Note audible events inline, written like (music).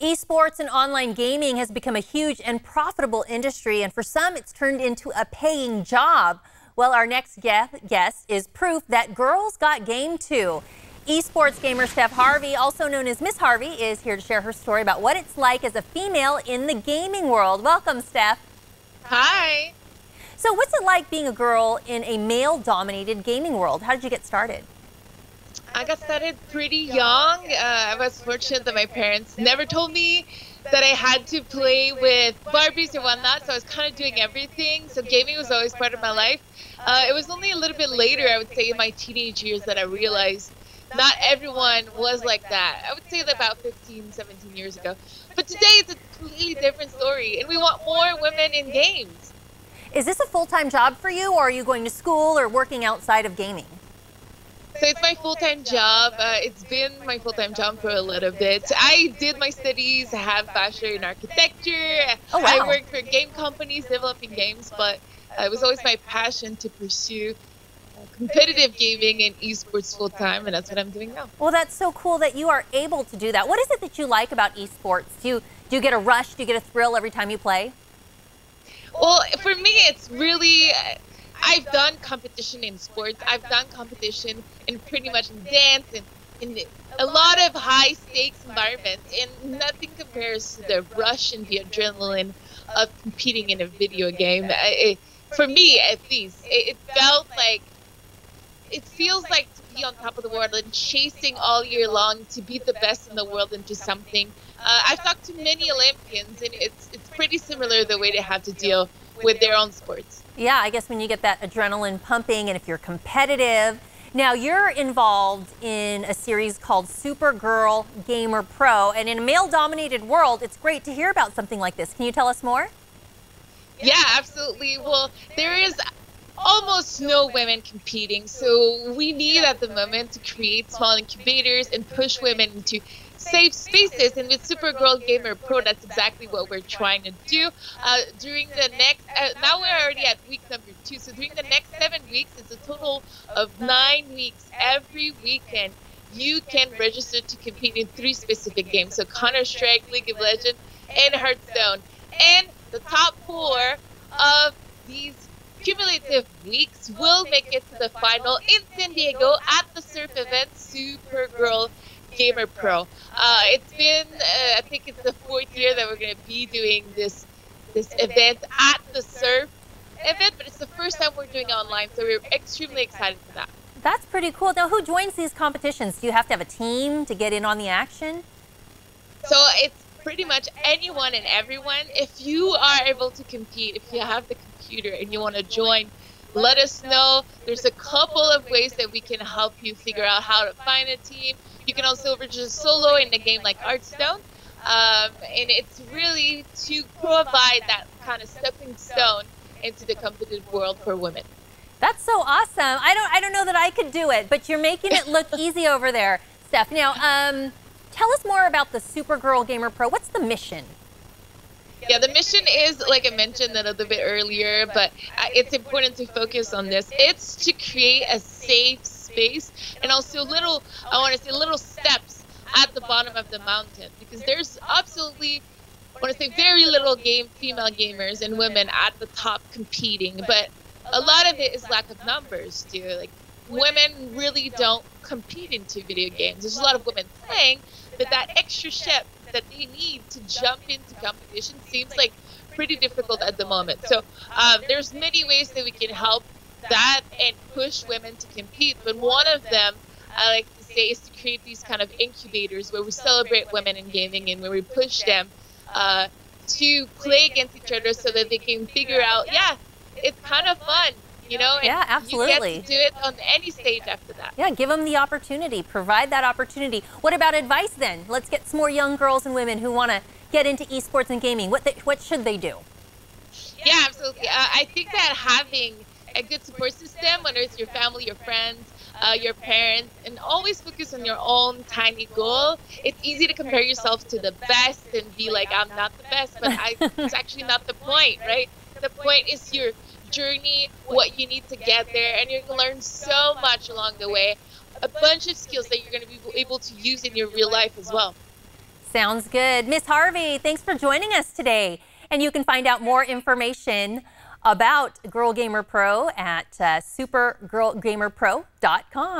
Esports and online gaming has become a huge and profitable industry, and for some, it's turned into a paying job. Well, our next guest is proof that girls got game too. Esports gamer Steph Harvey, also known as Miss Harvey, is here to share her story about what it's like as a female in the gaming world. Welcome, Steph. Hi. So, what's it like being a girl in a male dominated gaming world? How did you get started? I got started pretty young. Uh, I was fortunate that my parents never told me that I had to play with Barbies or whatnot, so I was kind of doing everything. So gaming was always part of my life. Uh, it was only a little bit later, I would say, in my teenage years that I realized not everyone was like that. I would say that about 15, 17 years ago. But today it's a completely different story, and we want more women in games. Is this a full-time job for you, or are you going to school or working outside of gaming? So it's my full-time job. Uh, it's been my full-time job for a little bit. I did my studies, have bachelor in architecture. Oh, wow. I worked for game companies developing games, but uh, it was always my passion to pursue uh, competitive gaming and esports full time, and that's what I'm doing now. Well, that's so cool that you are able to do that. What is it that you like about esports? Do you do you get a rush? Do you get a thrill every time you play? Well, for me, it's really I've done competition in sports. I've done competition in pretty much dance and in a lot of high stakes environments, and nothing compares to the rush and the adrenaline of competing in a video game. It, for me, at least, it, it felt like it feels like to be on top of the world and chasing all year long to be the best in the world into something. Uh, I've talked to many Olympians, and it's it's pretty similar the way they have to deal with their own sports. Yeah, I guess when you get that adrenaline pumping and if you're competitive. Now, you're involved in a series called Supergirl Gamer Pro, and in a male dominated world, it's great to hear about something like this. Can you tell us more? Yeah, absolutely. Well, there is almost no women competing, so we need at the moment to create small incubators and push women into safe spaces. And with Supergirl Gamer Pro, that's exactly what we're trying to do. Uh, during the next, uh, now we're already at week number two. So during the next seven weeks, it's a total of nine weeks every weekend. You can register to compete in three specific games. So Counter Strike, League of Legends, and Hearthstone. And the top four of these cumulative weeks will make it to the final in San Diego at the surf event Supergirl Gamer Pro. Uh, it's been, uh, I think it's the fourth year that we're going to be doing this this event at the surf event, but it's the first time we're doing it online, so we're extremely excited for that. That's pretty cool. Now, who joins these competitions? Do you have to have a team to get in on the action? So it's pretty much anyone and everyone. If you are able to compete, if you have the computer and you want to join, let us know. There's a couple of ways that we can help you figure out how to find a team. You can also register solo in a game like Hearthstone. Um, and it's really to provide that kind of stepping stone into the competitive world for women. That's so awesome. I don't I don't know that I could do it, but you're making it look (laughs) easy over there, Steph. Now, um, tell us more about the Supergirl Gamer Pro. What's the mission? Yeah, the mission is, like I mentioned a little bit earlier, but uh, it's important to focus on this. It's to create a safe space and also little, I want to say, little steps at the bottom of the mountain because there's absolutely, I want to say, very little game female gamers and women at the top competing, but a lot of it is lack of numbers too. Like women really don't compete into video games. There's a lot of women playing, but that extra step that they need to jump into competition seems like pretty difficult at the moment. So um, there's many ways that we can help that and push women to compete. But one of them I like to say is to create these kind of incubators where we celebrate women in gaming and where we push them uh, to play against each other so that they can figure out, yeah, it's kind of fun you know? yeah, absolutely. You get to do it on any stage after that. Yeah, give them the opportunity. Provide that opportunity. What about advice then? Let's get some more young girls and women who want to get into esports and gaming. What, what should they do? Yeah, absolutely. Uh, I think that having a good support system, whether it's your family, your friends, uh, your parents, and always focus on your own tiny goal. It's easy to compare yourself to the best and be like, I'm not the best, but I, it's actually not the point, right? The point is your journey, what you need to get there, and you're going to learn so much along the way. A bunch of skills that you're going to be able to use in your real life as well. Sounds good. Miss Harvey, thanks for joining us today. And you can find out more information about Girl Gamer Pro at uh, supergirlgamerpro.com.